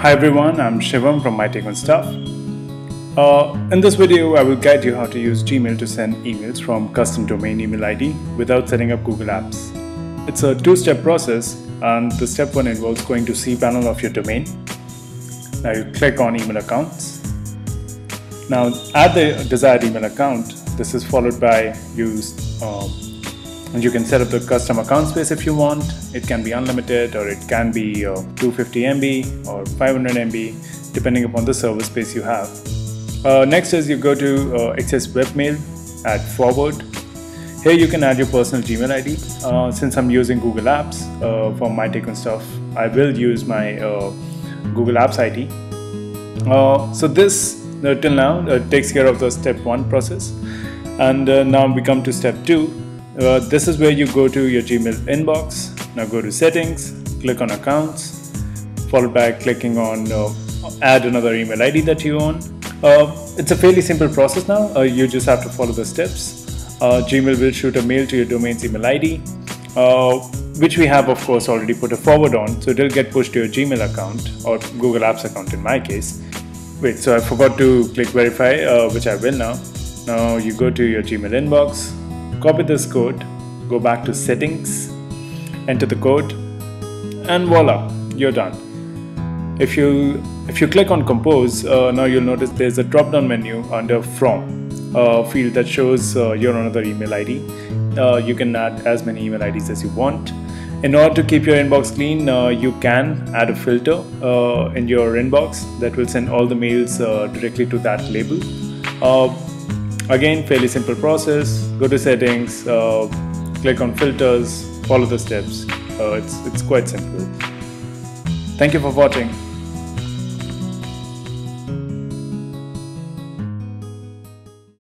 Hi everyone, I'm Shivam from My Take on Stuff. Uh, in this video, I will guide you how to use Gmail to send emails from custom domain email ID without setting up Google Apps. It's a two-step process and the step one involves going to cPanel of your domain. Now you click on email accounts. Now add the desired email account. This is followed by use um, and you can set up the custom account space if you want. It can be unlimited or it can be uh, 250 MB or 500 MB depending upon the server space you have. Uh, next is you go to uh, Access Webmail, add forward. Here you can add your personal Gmail ID. Uh, since I'm using Google Apps uh, for my take on stuff, I will use my uh, Google Apps ID. Uh, so this till now takes care of the step one process. And now we come to step two, uh, this is where you go to your Gmail inbox. Now go to settings, click on accounts, followed by clicking on uh, add another email ID that you own. Uh, it's a fairly simple process now. Uh, you just have to follow the steps. Uh, Gmail will shoot a mail to your domain's email ID, uh, which we have, of course, already put a forward on. So it'll get pushed to your Gmail account or Google Apps account in my case. Wait, so I forgot to click verify, which I will now. Now you go to your Gmail inbox, Copy this code, go back to settings, enter the code, and voila, you're done. If you if you click on compose, uh, now you'll notice there's a drop-down menu under from uh, field that shows uh, your another email ID. Uh, you can add as many email IDs as you want. In order to keep your inbox clean, uh, you can add a filter uh, in your inbox that will send all the mails directly to that label. Again, fairly simple process. Go to settings, uh, click on filters, follow the steps. Uh, it's, it's quite simple. Thank you for watching.